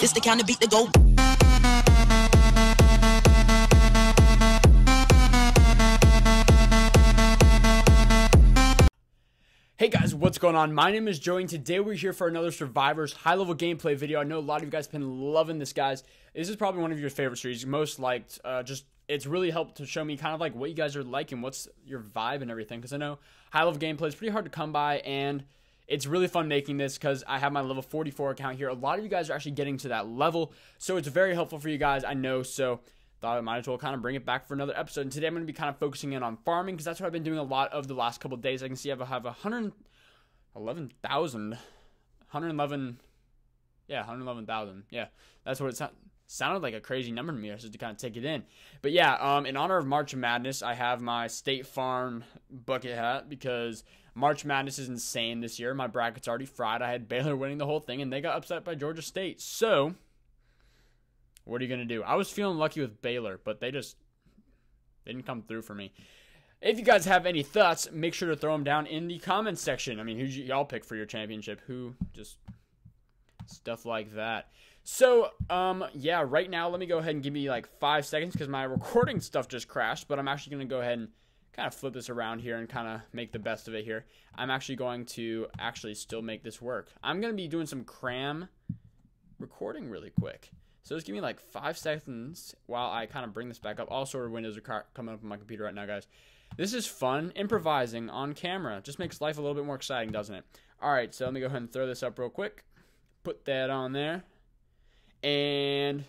This the kind of beat to go. Hey guys, what's going on? My name is Joey, and today we're here for another Survivors high-level gameplay video. I know a lot of you guys have been loving this, guys. This is probably one of your favorite series, most liked. Uh, just it's really helped to show me kind of like what you guys are like and what's your vibe and everything. Because I know high-level gameplay is pretty hard to come by, and it's really fun making this because I have my level 44 account here. A lot of you guys are actually getting to that level, so it's very helpful for you guys. I know, so thought I might as well kind of bring it back for another episode. And today I'm going to be kind of focusing in on farming because that's what I've been doing a lot of the last couple days. I can see I have, a 111,000, 111, yeah, 111,000. Yeah, that's what it sounded. Like a crazy number to me. I just to kind of take it in, but yeah. Um, in honor of March Madness, I have my State Farm bucket hat because March Madness is insane this year. My bracket's already fried. I had Baylor winning the whole thing, and they got upset by Georgia State. So what are you going to do? I was feeling lucky with Baylor, but they just they didn't come through for me. If you guys have any thoughts, make sure to throw them down in the comments section. I mean, who y'all pick for your championship? Who? Just stuff like that. So, um, yeah, right now, let me go ahead and give me like five seconds because my recording stuff just crashed, but I'm actually going to go ahead and kind of flip this around here and kind of make the best of it here. I'm actually going to actually still make this work. I'm going to be doing some cram recording really quick. So just give me like five seconds while I kind of bring this back up. All sort of windows are coming up on my computer right now, guys. This is fun. Improvising on camera just makes life a little bit more exciting, doesn't it? All right, so let me go ahead and throw this up real quick. Put that on there. And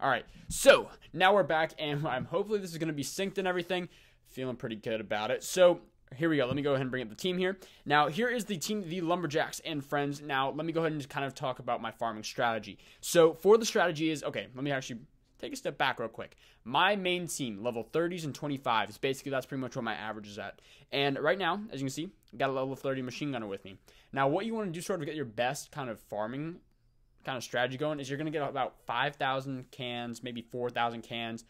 all right, so now we're back, and I'm hopefully this is going to be synced and everything. Feeling pretty good about it. So here we go. Let me go ahead and bring up the team here. Now, here is the team, the Lumberjacks and friends. Now, let me go ahead and just kind of talk about my farming strategy. So, for the strategy is, okay, let me actually take a step back real quick. My main team, level 30s and 25s, basically that's pretty much what my average is at. And right now, as you can see, got a level 30 machine gunner with me. Now, what you want to do sort of get your best kind of farming kind of strategy going is you're going to get about 5,000 cans, maybe 4,000 cans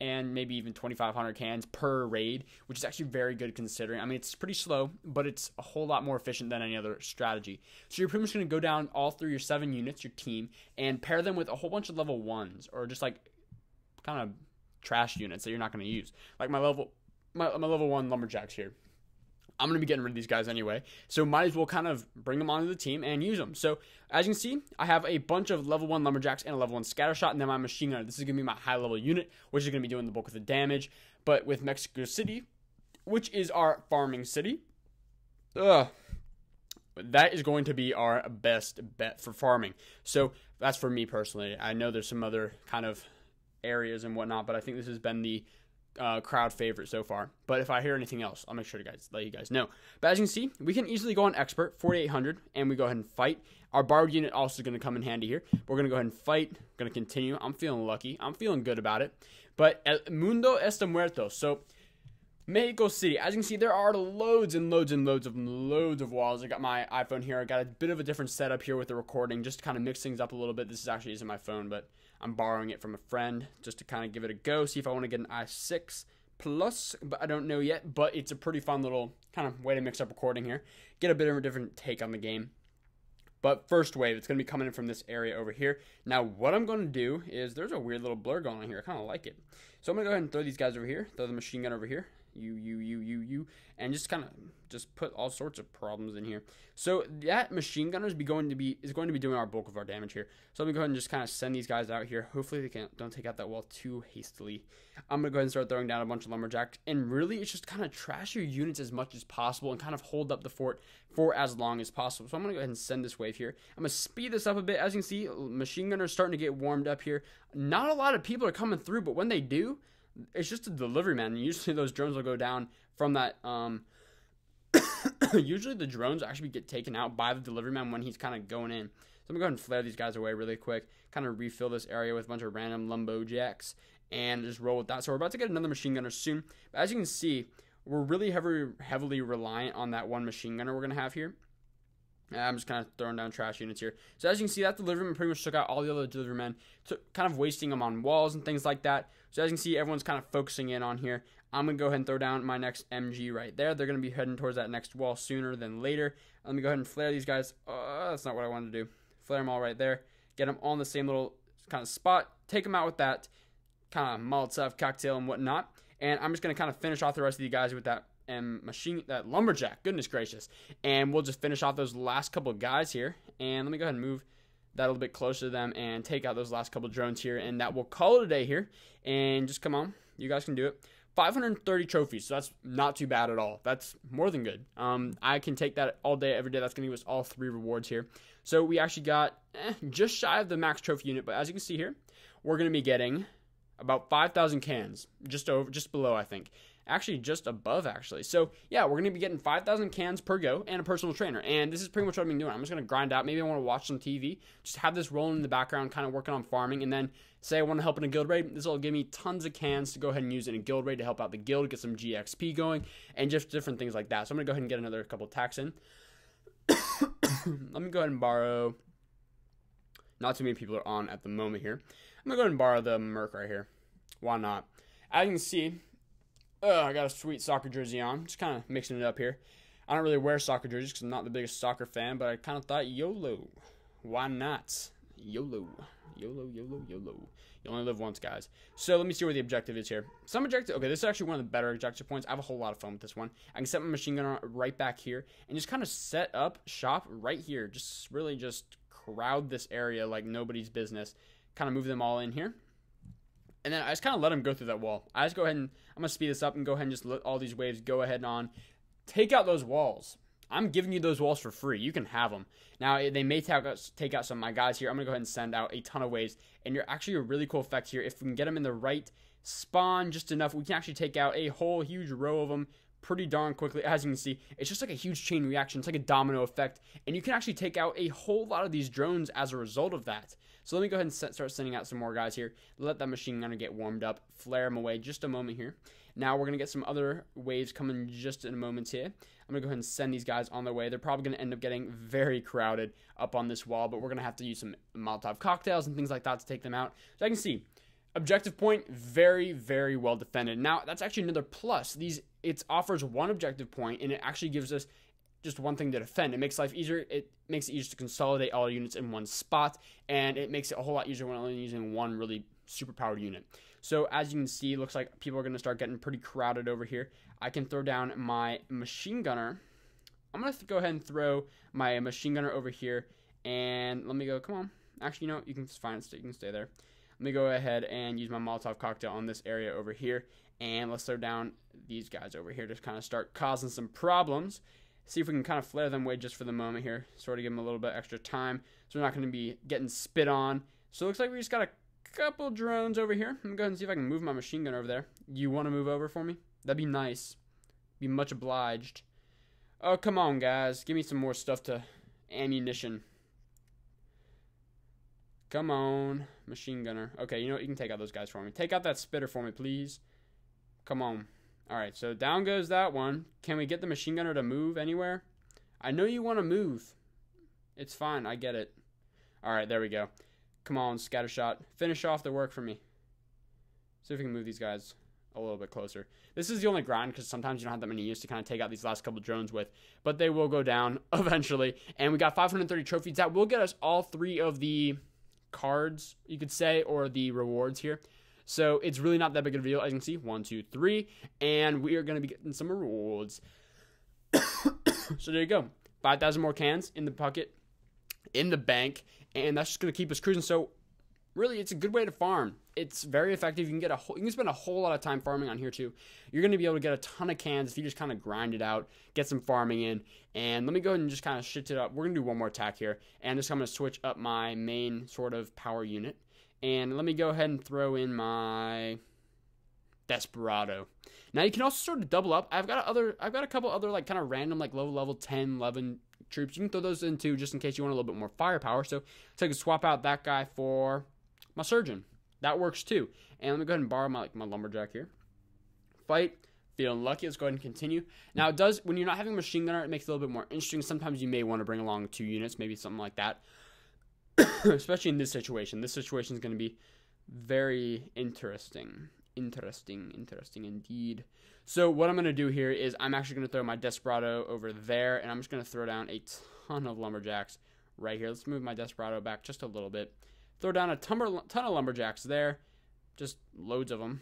and maybe even 2,500 cans per raid, which is actually very good considering. I mean, it's pretty slow, but it's a whole lot more efficient than any other strategy. So you're pretty much going to go down all through your seven units, your team, and pair them with a whole bunch of level ones or just like kind of trash units that you're not going to use. Like my level, my, my level one lumberjacks here. I'm going to be getting rid of these guys anyway. So might as well kind of bring them onto the team and use them. So as you can see, I have a bunch of level 1 lumberjacks and a level 1 scatter shot and then my machine gunner. This is going to be my high level unit, which is going to be doing the bulk of the damage. But with Mexico City, which is our farming city, ugh, that is going to be our best bet for farming. So that's for me personally. I know there's some other kind of areas and whatnot, but I think this has been the uh, crowd favorite so far. But if I hear anything else, I'll make sure to guys let you guys know. But as you can see, we can easily go on expert 4800 and we go ahead and fight. Our borrowed unit also is going to come in handy here. We're going to go ahead and fight. Going to continue. I'm feeling lucky. I'm feeling good about it. But El Mundo está muerto. So Mexico City. As you can see, there are loads and loads and loads of loads of walls. I got my iPhone here. I got a bit of a different setup here with the recording, just to kind of mix things up a little bit. This is actually isn't my phone, but I'm borrowing it from a friend just to kind of give it a go, see if I want to get an i6 Plus, but I don't know yet. But it's a pretty fun little kind of way to mix up recording here, get a bit of a different take on the game. But first wave, it's going to be coming in from this area over here. Now, what I'm going to do is there's a weird little blur going on here. I kind of like it. So I'm going to go ahead and throw these guys over here, throw the machine gun over here, you, you, you, you, you, and just kind of just put all sorts of problems in here. So that machine gunner is be going to be is going to be doing our bulk of our damage here. So let me go ahead and just kind of send these guys out here. Hopefully they can't don't take out that wall too hastily. I'm gonna go ahead and start throwing down a bunch of lumberjacks, and really it's just kind of trash your units as much as possible and kind of hold up the fort for as long as possible. So I'm gonna go ahead and send this wave here. I'm gonna speed this up a bit. As you can see, machine gunner is starting to get warmed up here. Not a lot of people are coming through, but when they do, it's just a delivery man. Usually those drones will go down from that. Um, usually the drones actually get taken out by the delivery man when he's kind of going in. So I'm gonna go ahead and flare these guys away really quick. Kind of refill this area with a bunch of random lumberjacks and just roll with that. So we're about to get another machine gunner soon. But as you can see, we're really heavily heavily reliant on that one machine gunner we're gonna have here. I'm just kind of throwing down trash units here. So as you can see, that deliveryman pretty much took out all the other deliverymen, took, kind of wasting them on walls and things like that. So as you can see, everyone's kind of focusing in on here. I'm going to go ahead and throw down my next MG right there. They're going to be heading towards that next wall sooner than later. Let me go ahead and flare these guys. Uh, that's not what I wanted to do. Flare them all right there. Get them on the same little kind of spot. Take them out with that kind of Molotov cocktail and whatnot. And I'm just going to kind of finish off the rest of you guys with that machine that lumberjack. Goodness gracious! And we'll just finish off those last couple of guys here. And let me go ahead and move that a little bit closer to them and take out those last couple drones here. And that will call it a day here. And just come on, you guys can do it. 530 trophies, so that's not too bad at all. That's more than good. Um, I can take that all day, every day. That's going to give us all three rewards here. So we actually got eh, just shy of the max trophy unit, but as you can see here, we're going to be getting about 5,000 cans, just over, just below, I think actually just above actually. So yeah, we're gonna be getting 5,000 cans per go and a personal trainer. And this is pretty much what I've been doing. I'm just gonna grind out. Maybe I want to watch some TV, just have this rolling in the background, kind of working on farming, and then say I want to help in a guild raid. This will give me tons of cans to go ahead and use in a guild raid to help out the guild, get some GXP going, and just different things like that. So I'm gonna go ahead and get another couple tax in. Let me go ahead and borrow. Not too many people are on at the moment here. I'm gonna go ahead and borrow the Merc right here. Why not? As you can see, I got a sweet soccer jersey on. Just kind of mixing it up here. I don't really wear soccer jerseys because I'm not the biggest soccer fan, but I kind of thought YOLO. Why not? YOLO. YOLO, YOLO, YOLO. You only live once, guys. So let me see where the objective is here. Some objective. Okay, this is actually one of the better objective points. I have a whole lot of fun with this one. I can set my machine gun right back here and just kind of set up shop right here. Just really just crowd this area like nobody's business. Kind of move them all in here. And then I just kind of let them go through that wall. I just go ahead and I'm gonna speed this up and go ahead and just let all these waves go ahead and on. Take out those walls. I'm giving you those walls for free. You can have them. Now, eh, they may take out some of my guys here. I'm going to go ahead and send out a ton of waves. And you're actually a really cool effect here. If we can get them in the right spawn just enough, we can actually take out a whole huge row of them pretty darn quickly. As you can see, it's just like a huge chain reaction. It's like a domino effect. And you can actually take out a whole lot of these drones as a result of that. So let me go ahead and set, start sending out some more guys here. Let that machine gunner get warmed up. Flare them away just a moment here. Now we're going to get some other waves coming just in a moment here. I'm going to go ahead and send these guys on their way. They're probably going to end up getting very crowded up on this wall, but we're going to have to use some Molotov cocktails and things like that to take them out. So I can see objective point very very well defended now that's actually another plus these it offers one objective point and it actually gives us just one thing to defend. It makes life easier. It makes it easier to consolidate all units in one spot, and it makes it a whole lot easier when only using one really superpowered unit. So as you can see, looks like people are going to start getting pretty crowded over here. I can throw down my machine gunner. I'm going to go ahead and throw my machine gunner over here, and let me go. Come on. Actually, you know, you can just fine. You can stay there. Let me go ahead and use my Molotov cocktail on this area over here, and let's throw down these guys over here to kind of start causing some problems see if we can kind of flare them away just for the moment here, sort of give them a little bit extra time. So we're not going to be getting spit on. So it looks like we just got a couple drones over here. I'm going to go ahead and see if I can move my machine gun over there. You want to move over for me? That'd be nice. Be much obliged. Oh, come on, guys. Give me some more stuff to ammunition. Come on, machine gunner. Okay, you know what? You can take out those guys for me. Take out that spitter for me, please. Come on. All right, so down goes that one. Can we get the machine gunner to move anywhere? I know you want to move. It's fine. I get it. All right, there we go. Come on, scattershot. Finish off the work for me. See if we can move these guys a little bit closer. This is the only grind because sometimes you don't have that many use to kind of take out these last couple drones with, but they will go down eventually. And we got 530 trophies. That will get us all three of the cards, you could say, or the rewards here. So it's really not that big of a deal. As you can see, one, two, three, and we are going to be getting some rewards. so there you go. 5,000 more cans in the pocket, in the bank, and that's just going to keep us cruising. So really, it's a good way to farm. It's very effective. You can get a whole, you can spend a whole lot of time farming on here too. You're going to be able to get a ton of cans if you just kind of grind it out, get some farming in. And let me go ahead and just kind of shit it up. We're going to do one more attack here, and just I'm going to switch up my main sort of power unit. And let me go ahead and throw in my Desperado. Now you can also sort of double up. I've got other I've got a couple other like kind of random like low level 10, 11 troops. You can throw those in too just in case you want a little bit more firepower. So, so I can swap out that guy for my surgeon. That works too. And let me go ahead and borrow my like my lumberjack here. Fight. Feeling lucky. Let's go ahead and continue. Now it does when you're not having a machine gunner, it makes it a little bit more interesting. Sometimes you may want to bring along two units, maybe something like that. especially in this situation. This situation is going to be very interesting. Interesting, interesting indeed. So what I'm going to do here is I'm actually going to throw my Desperado over there, and I'm just going to throw down a ton of Lumberjacks right here. Let's move my Desperado back just a little bit. Throw down a ton of lumberjacks there. Just loads of them.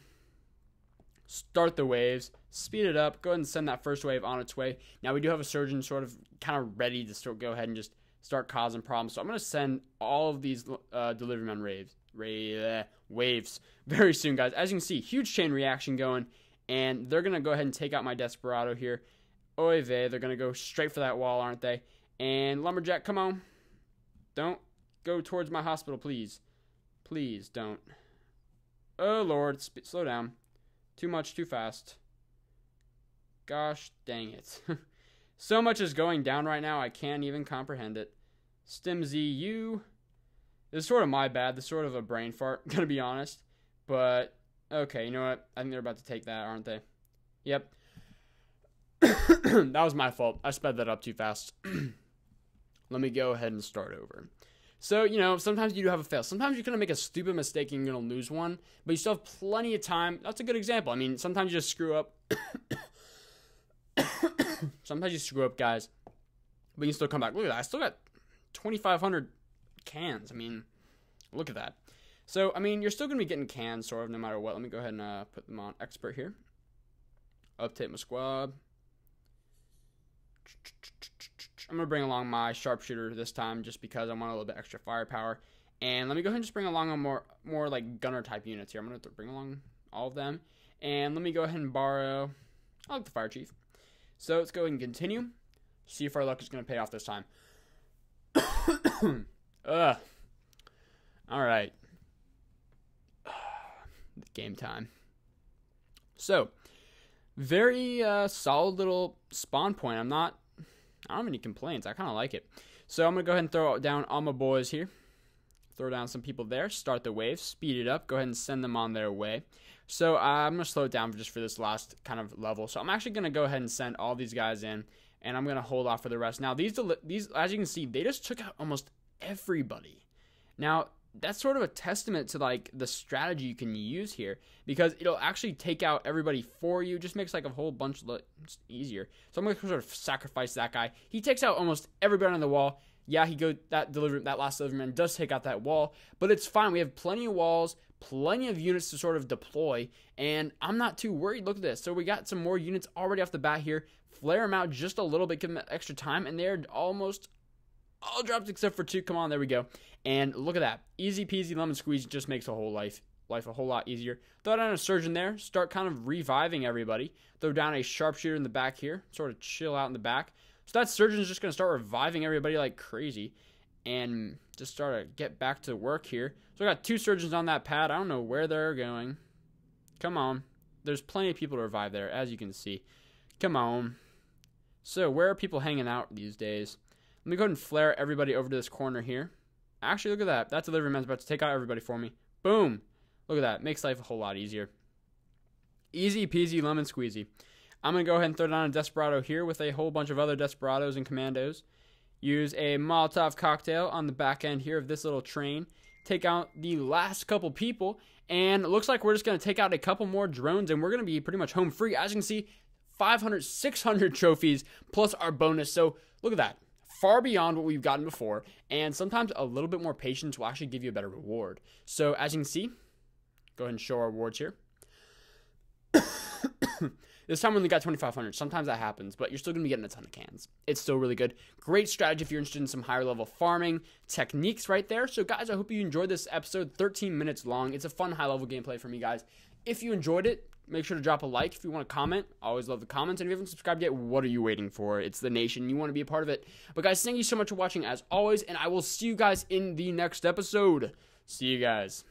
Start the waves. Speed it up. Go ahead and send that first wave on its way. Now we do have a surgeon sort of kind of ready to start, go ahead and just start causing problems. So I'm going to send all of these uh, delivery men waves, uh, waves very soon, guys. As you can see, huge chain reaction going. And they're going to go ahead and take out my Desperado here. Oy vey, they're going to go straight for that wall, aren't they? And Lumberjack, come on. Don't go towards my hospital, please. Please don't. Oh, Lord. Slow down. Too much, too fast. Gosh dang it. so much is going down right now, I can't even comprehend it. StimZ, you. This is sort of my bad. This is sort of a brain fart, gonna be honest. But, okay, you know what? I think they're about to take that, aren't they? Yep. that was my fault. I sped that up too fast. Let me go ahead and start over. So, you know, sometimes you do have a fail. Sometimes you're going to make a stupid mistake and you're going to lose one, but you still have plenty of time. That's a good example. I mean, sometimes you just screw up. sometimes you screw up, guys, but you can still come back. Look at that. I still got 2,500 cans. I mean, look at that. So, I mean, you're still going to be getting cans, sort of, no matter what. Let me go ahead and uh, put them on expert here. Update my squad. I'm going to bring along my sharpshooter this time just because I want a little bit extra firepower. And let me go ahead and just bring along a more more like gunner type units here. I'm going to bring along all of them. And let me go ahead and borrow, I like the fire chief. So let's go ahead and continue. See if our luck is going to pay off this time. All right. Game time. So, very uh, solid little spawn point. I'm not I don't have any complaints. I kind of like it. So I'm going to go ahead and throw down all my boys here. Throw down some people there. Start the wave. Speed it up. Go ahead and send them on their way. So uh, I'm going to slow it down just for this last kind of level. So I'm actually going to go ahead and send all these guys in. And I'm to hold off for the rest. Now, these, these, as you can see, they just took out almost everybody. Now, that's sort of a testament to like the strategy you can use here because it'll actually take out everybody for you. Just makes like a whole bunch easier. So i'm gonna sort of sacrifice that guy. He takes out almost everybody on the wall. Yeah he go that delivery that last delivery man does take out that wall but it's fine. We have plenty of walls plenty of units to sort of deploy and i'm not too worried. Look at this. So we got some more units already off the bat here flare them out just a little bit give them extra time and they're almost all dropped except for two. Come on, there we go. And look at that. Easy peasy lemon squeeze just makes a whole life life a whole lot easier. Throw down a surgeon there. Start kind of reviving everybody. Throw down a sharpshooter in the back here. Sort of chill out in the back. So that surgeon's just going to start reviving everybody like crazy. And just start to get back to work here. So I got two surgeons on that pad. I don't know where they're going. Come on. There's plenty of people to revive there, as you can see. Come on. So where are people hanging out these days? Let me go ahead and flare everybody over to this corner here. Actually, look at that. That delivery man's about to take out everybody for me. Boom. Look at that. Makes life a whole lot easier. Easy peasy lemon squeezy. I'm going to go ahead and throw down a Desperado here with a whole bunch of other Desperados and Commandos. Use a Molotov cocktail on the back end here of this little train. Take out the last couple people. And it looks like we're just going to take out a couple more drones and we're going to be pretty much home free. As you can see, 500, 600 trophies plus our bonus. So look at that far beyond what we've gotten before, and sometimes a little bit more patience will actually give you a better reward. So, as you can see, go ahead and show our rewards here. this time we only got 2,500. Sometimes that happens, but you're still going to be getting a ton of cans. It's still really good. Great strategy if you're interested in some higher level farming techniques right there. So, guys, I hope you enjoyed this episode. 13 minutes long. It's a fun high level gameplay for me, guys. If you enjoyed it, make sure to drop a like if you want to comment. I always love the comments. And if you haven't subscribed yet, what are you waiting for? It's the nation. You want to be a part of it. But guys, thank you so much for watching as always, and I will see you guys in the next episode. See you guys.